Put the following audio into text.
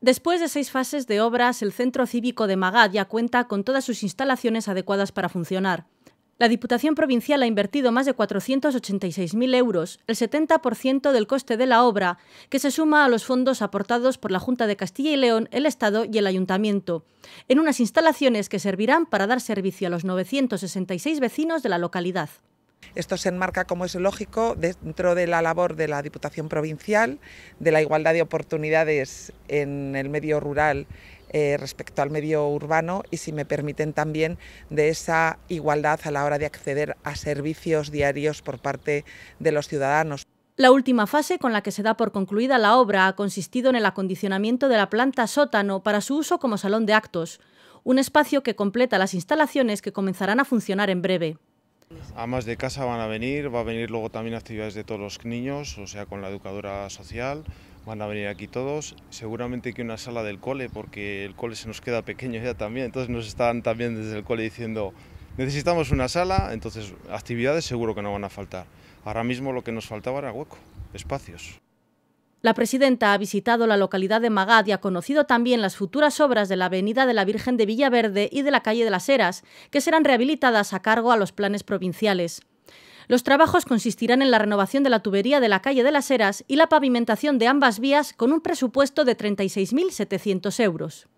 Después de seis fases de obras, el Centro Cívico de Magad ya cuenta con todas sus instalaciones adecuadas para funcionar. La Diputación Provincial ha invertido más de 486.000 euros, el 70% del coste de la obra, que se suma a los fondos aportados por la Junta de Castilla y León, el Estado y el Ayuntamiento, en unas instalaciones que servirán para dar servicio a los 966 vecinos de la localidad. Esto se enmarca, como es lógico, dentro de la labor de la Diputación Provincial, de la igualdad de oportunidades en el medio rural eh, respecto al medio urbano y, si me permiten, también de esa igualdad a la hora de acceder a servicios diarios por parte de los ciudadanos. La última fase con la que se da por concluida la obra ha consistido en el acondicionamiento de la planta sótano para su uso como salón de actos, un espacio que completa las instalaciones que comenzarán a funcionar en breve. Amas de casa van a venir, va a venir luego también actividades de todos los niños, o sea, con la educadora social, van a venir aquí todos, seguramente que una sala del cole, porque el cole se nos queda pequeño ya también, entonces nos están también desde el cole diciendo necesitamos una sala, entonces actividades seguro que no van a faltar. Ahora mismo lo que nos faltaba era hueco, espacios. La presidenta ha visitado la localidad de Magad y ha conocido también las futuras obras de la Avenida de la Virgen de Villaverde y de la calle de las Heras, que serán rehabilitadas a cargo a los planes provinciales. Los trabajos consistirán en la renovación de la tubería de la calle de las Heras y la pavimentación de ambas vías con un presupuesto de 36.700 euros.